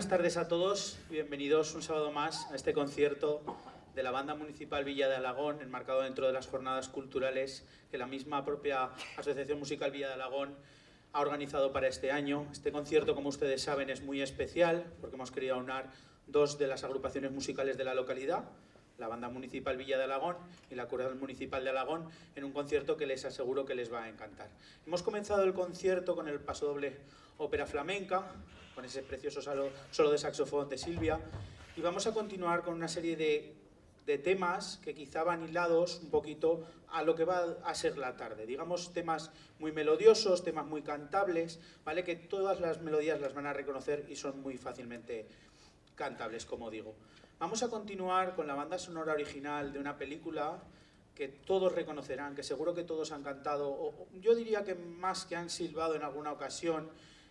Buenas tardes a todos, bienvenidos un sábado más a este concierto de la Banda Municipal Villa de Alagón, enmarcado dentro de las jornadas culturales que la misma propia Asociación Musical Villa de Alagón ha organizado para este año. Este concierto, como ustedes saben, es muy especial porque hemos querido aunar dos de las agrupaciones musicales de la localidad, la Banda Municipal Villa de Alagón y la Coral Municipal de Alagón, en un concierto que les aseguro que les va a encantar. Hemos comenzado el concierto con el pasodoble Ópera Flamenca, con ese precioso solo de saxofón de Silvia, y vamos a continuar con una serie de de temas que quizá van hilados un poquito a lo que va a ser la tarde. Digamos, temas muy melodiosos, temas muy cantables, ¿vale? Que todas las melodías las van a reconocer y son muy fácilmente cantables, como digo. Vamos a continuar con la banda sonora original de una película que todos reconocerán, que seguro que todos han cantado, o yo diría que más que han silbado en alguna ocasión,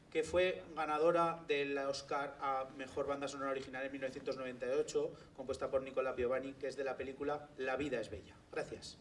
que fue ganadora del Oscar a Mejor Banda Sonora Original en 1998, compuesta por Nicola Piovani, que es de la película La vida es bella. Gracias.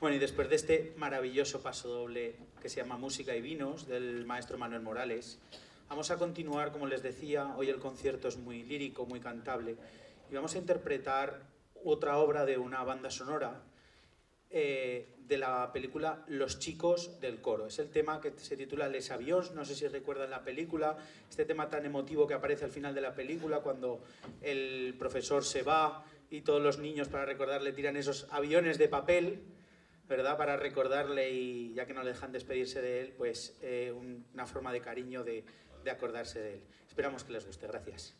Bueno, y después de este maravilloso paso doble que se llama Música y Vinos del maestro Manuel Morales, vamos a continuar, como les decía, hoy el concierto es muy lírico, muy cantable, y vamos a interpretar otra obra de una banda sonora eh, de la película Los chicos del coro. Es el tema que se titula Les Avions, no sé si recuerdan la película, este tema tan emotivo que aparece al final de la película cuando el profesor se va y todos los niños para recordarle tiran esos aviones de papel, ¿verdad? Para recordarle y ya que no le dejan despedirse de él, pues eh, una forma de cariño de, de acordarse de él. Esperamos que les guste. Gracias.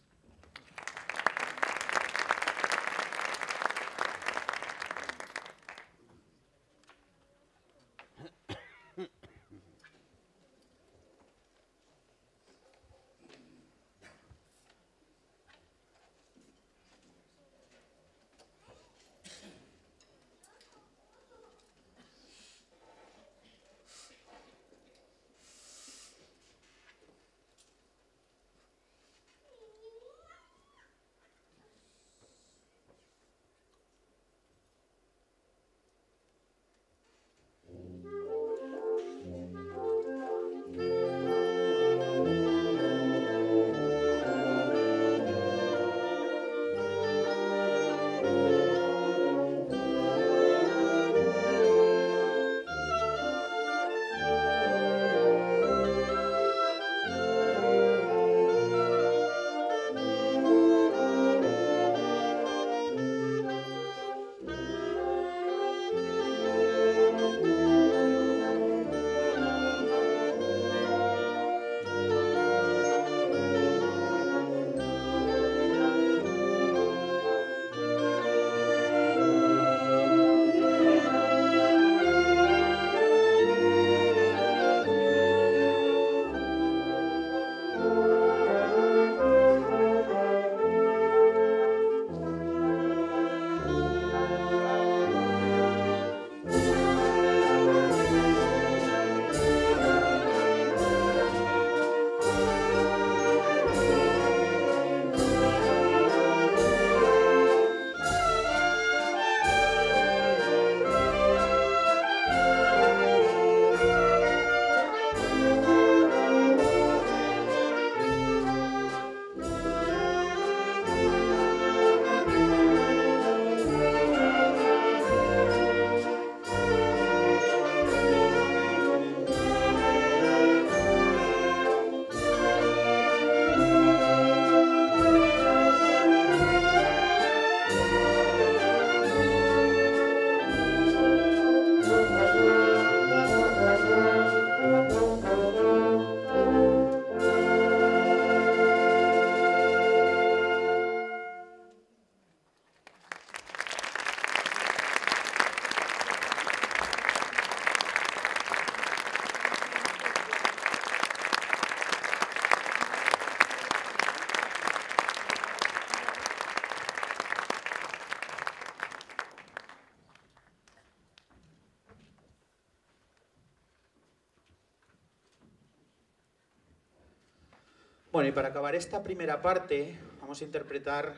Bueno, y para acabar esta primera parte, vamos a interpretar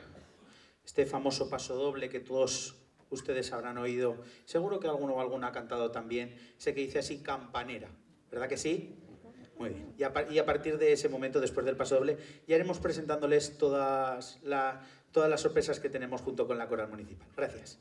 este famoso paso doble que todos ustedes habrán oído. Seguro que alguno o alguna ha cantado también. Ese que dice así, campanera. ¿Verdad que sí? Muy bien. Y a, partir de ese momento, después del paso doble, ya iremos presentándoles todas las sorpresas que tenemos junto con la coral municipal. Gracias.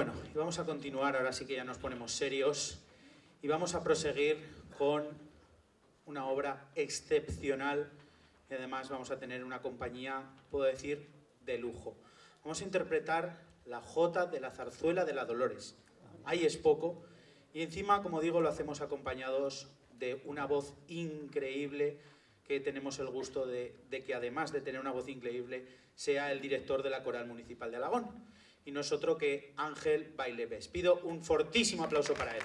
Bueno, y vamos a continuar, ahora sí que ya nos ponemos serios, y vamos a proseguir con una obra excepcional y además vamos a tener una compañía, puedo decir, de lujo. Vamos a interpretar la Jota de la zarzuela de la Dolores. Ahí es poco, y encima, como digo, lo hacemos acompañados de una voz increíble que tenemos el gusto de, de que además de tener una voz increíble, sea el director de la Coral Municipal de Alagón y no es otro que Ángel Baileves. Pido un fortísimo aplauso para él.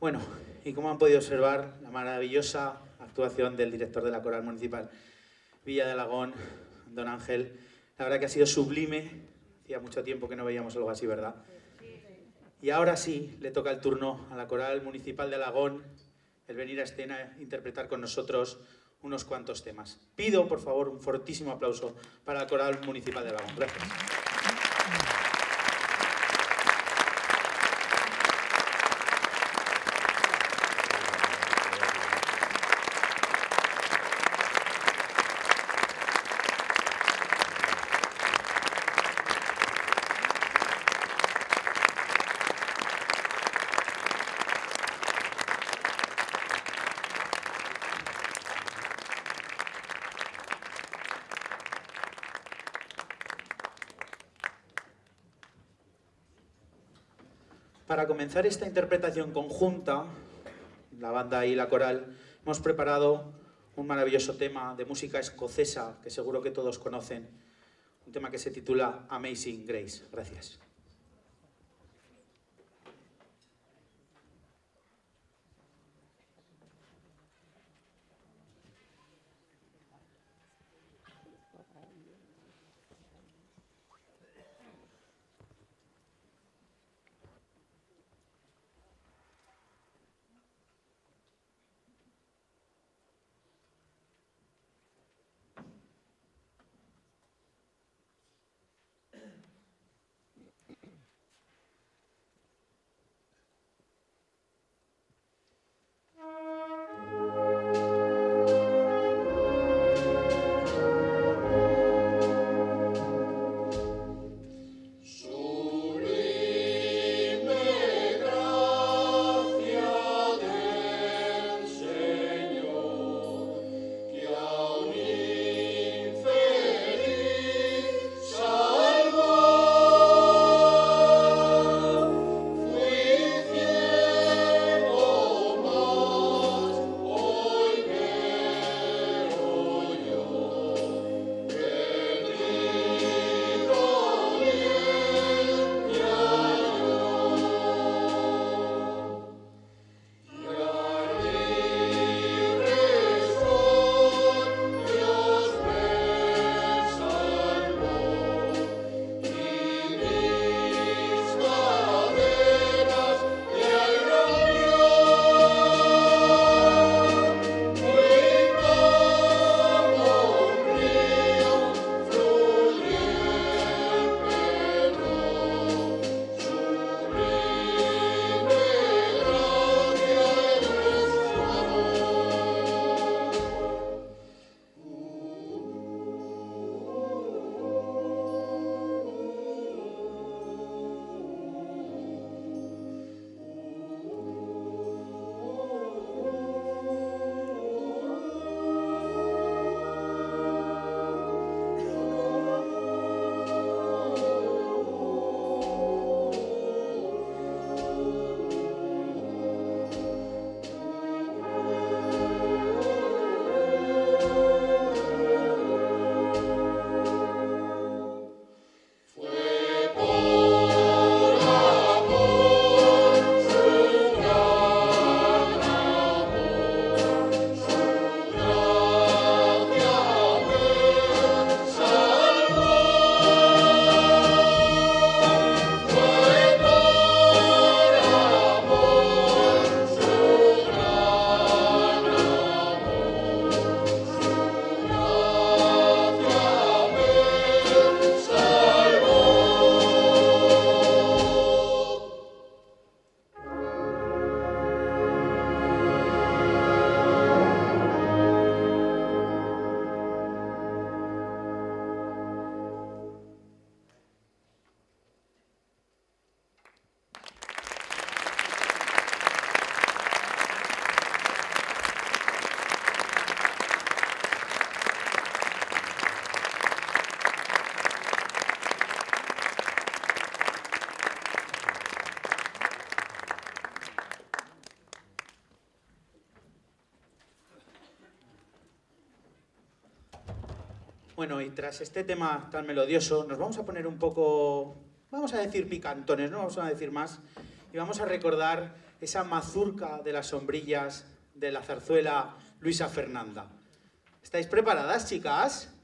Bueno, y como han podido observar, la maravillosa actuación del director de la Coral Municipal Villa de Alagón, don Ángel, la verdad que ha sido sublime. Hacía mucho tiempo que no veíamos algo así, ¿verdad? Y ahora sí, le toca el turno a la Coral Municipal de Alagón el venir a escena a interpretar con nosotros unos cuantos temas. Pido, por favor, un fortísimo aplauso para la Coral Municipal de Alagón. Gracias. Comenzar esta interpretación conjunta, la banda y la coral, hemos preparado un maravilloso tema de música escocesa que seguro que todos conocen, un tema que se titula Amazing Grace. Gracias. Bueno, y tras este tema tan melodioso, nos vamos a poner un poco, vamos a decir picantones, no vamos a decir más, y vamos a recordar esa mazurca de las sombrillas de la zarzuela Luisa Fernanda. ¿Estáis preparadas, chicas?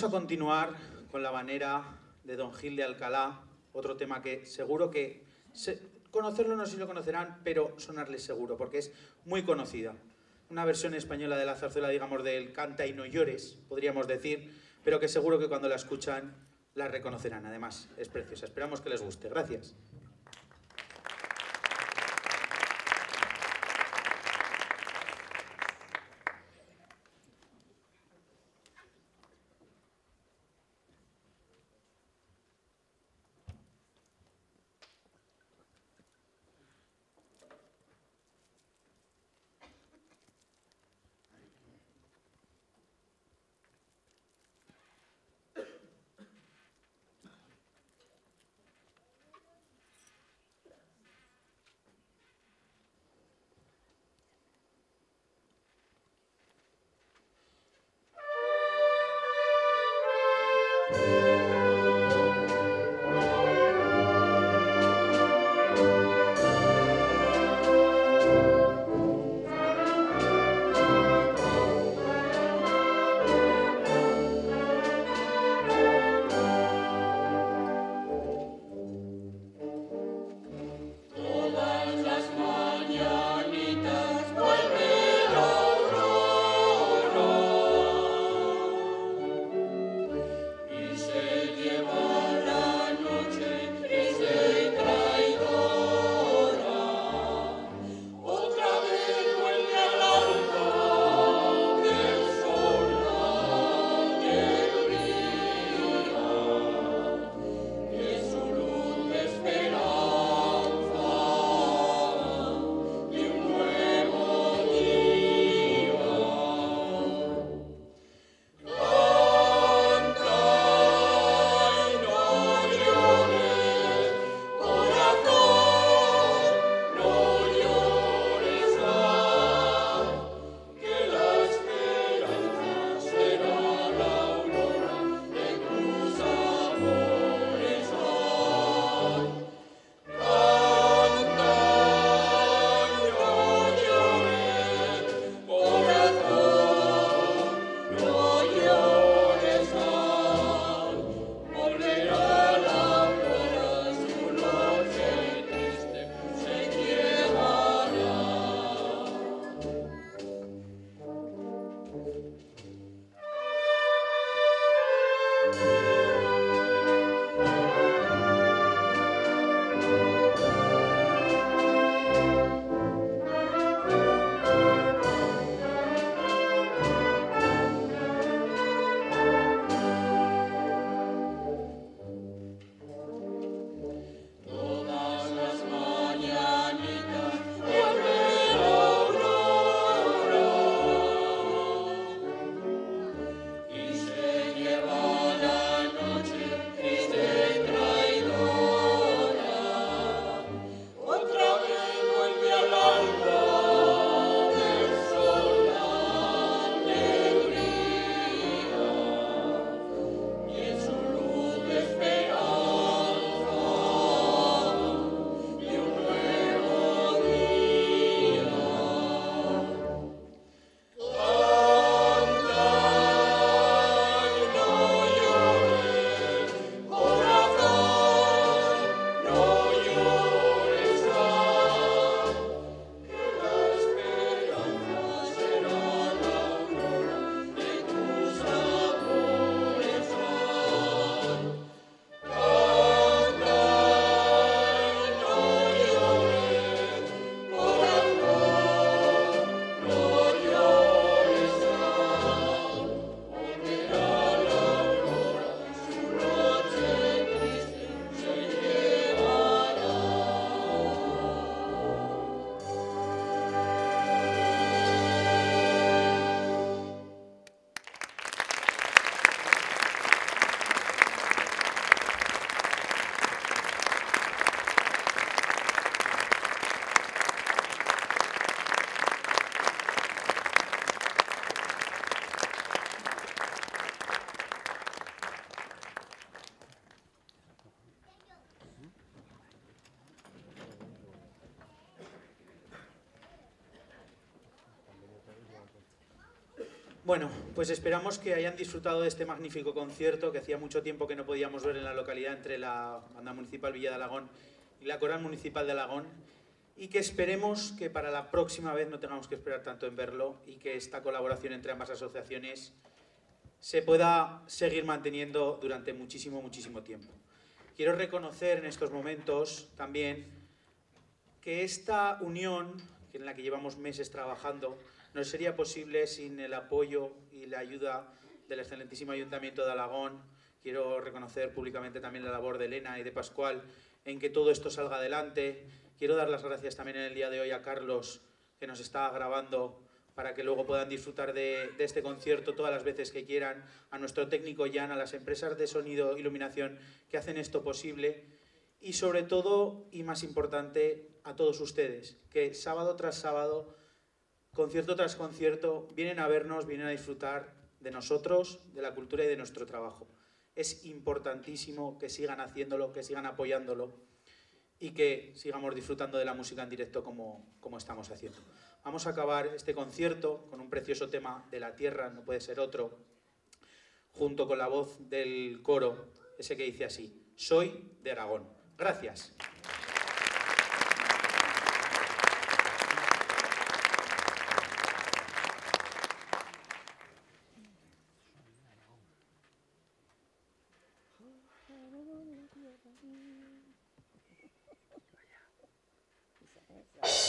Vamos a continuar con la banera de Don Gil de Alcalá, otro tema que seguro que conocerlo no sé si lo conocerán, pero sonarles seguro, porque es muy conocida. Una versión española de la zarzuela, digamos, del canta y no llores, podríamos decir, pero que seguro que cuando la escuchan la reconocerán. Además, es preciosa. Esperamos que les guste. Gracias. Bueno, pues esperamos que hayan disfrutado de este magnífico concierto que hacía mucho tiempo que no podíamos ver en la localidad entre la Banda Municipal Villa de Alagón y la Coral Municipal de Alagón y que esperemos que para la próxima vez no tengamos que esperar tanto en verlo y que esta colaboración entre ambas asociaciones se pueda seguir manteniendo durante muchísimo, muchísimo tiempo. Quiero reconocer en estos momentos también que esta unión en la que llevamos meses trabajando no sería posible sin el apoyo y la ayuda del excelentísimo Ayuntamiento de Alagón. Quiero reconocer públicamente también la labor de Elena y de Pascual en que todo esto salga adelante. Quiero dar las gracias también en el día de hoy a Carlos, que nos está grabando para que luego puedan disfrutar de, este concierto todas las veces que quieran, a nuestro técnico Jan, a las empresas de sonido e iluminación que hacen esto posible y sobre todo, y más importante, a todos ustedes, que sábado tras sábado, concierto tras concierto, vienen a vernos, vienen a disfrutar de nosotros, de la cultura y de nuestro trabajo. Es importantísimo que sigan haciéndolo, que sigan apoyándolo y que sigamos disfrutando de la música en directo como, como estamos haciendo. Vamos a acabar este concierto con un precioso tema de la tierra, no puede ser otro, junto con la voz del coro, ese que dice así, soy de Aragón. Gracias. Okay.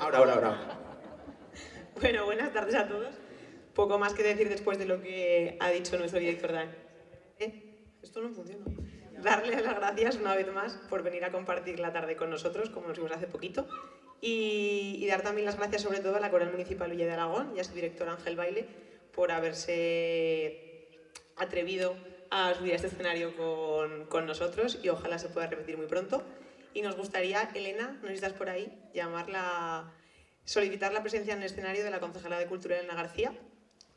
Ahora, ahora, ahora. Bueno, buenas tardes a todos. Poco más que decir después de lo que ha dicho nuestro director Dan. ¿Eh? Esto no funciona. Darle las gracias una vez más por venir a compartir la tarde con nosotros, como nos vimos hace poquito. Y, dar también las gracias sobre todo a la Coral Municipal Villa de Aragón y a su director Ángel Baile por haberse atrevido a subir a este escenario con nosotros y ojalá se pueda repetir muy pronto y nos gustaría, Elena, no estás por ahí, llamarla, solicitar la presencia en el escenario de la concejala de Cultura Elena García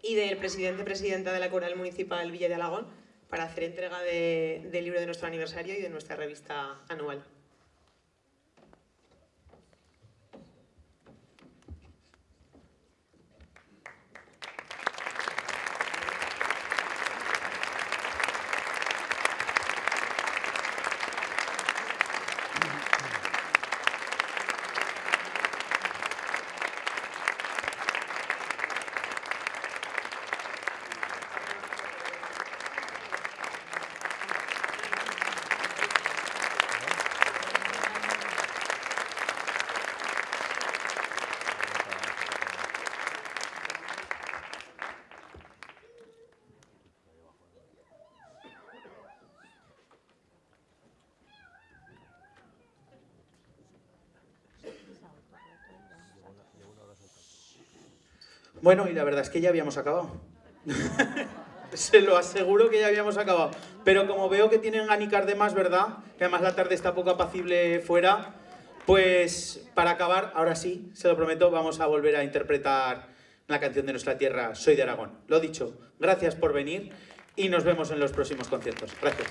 y del presidente presidenta de la Coral Municipal Villa de Alagón para hacer entrega del libro de nuestro aniversario y de nuestra revista anual. Bueno, y la verdad es que ya habíamos acabado. Se lo aseguro que ya habíamos acabado. Pero como veo que tienen ganicar de más, ¿verdad? Que además la tarde está poco apacible fuera. Pues para acabar, ahora sí, se lo prometo, vamos a volver a interpretar la canción de nuestra tierra, Soy de Aragón. Lo dicho, gracias por venir y nos vemos en los próximos conciertos. Gracias.